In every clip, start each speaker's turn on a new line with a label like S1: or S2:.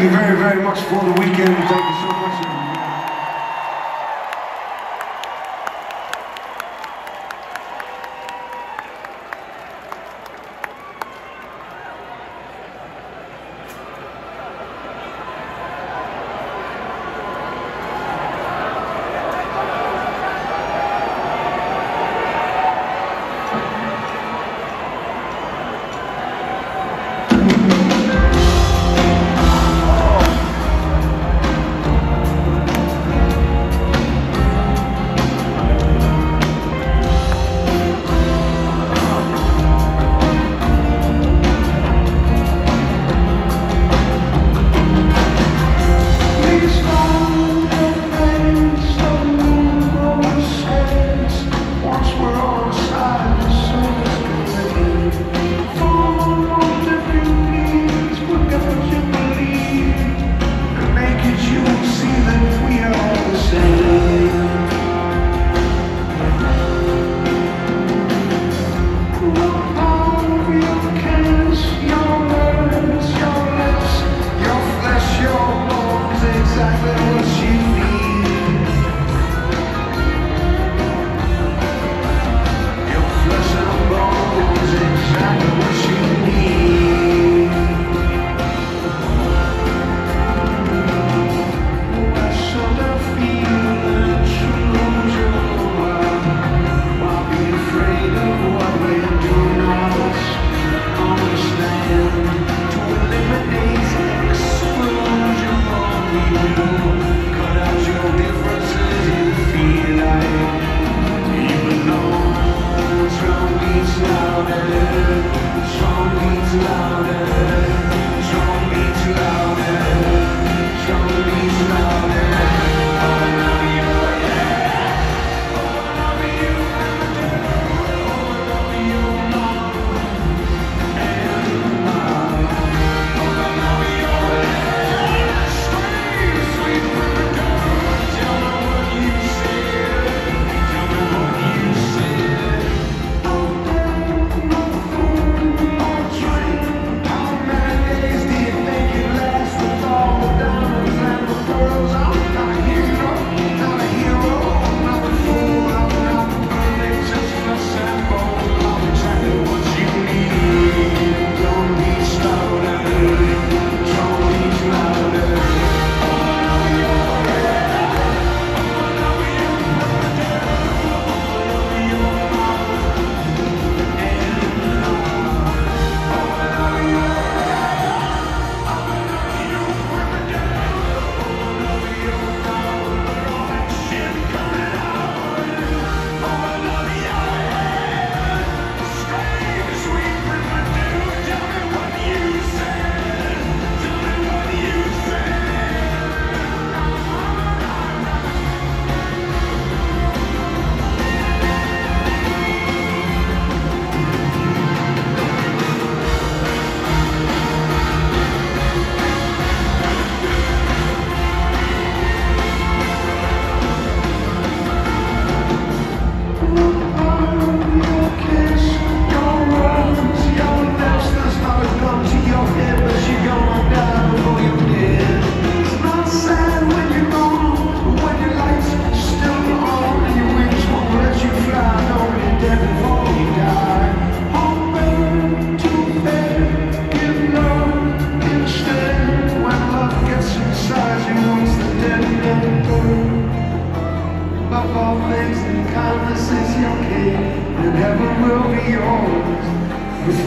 S1: Thank you very, very much for the weekend. Thank you so much.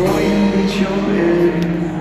S2: knowing that you're everything.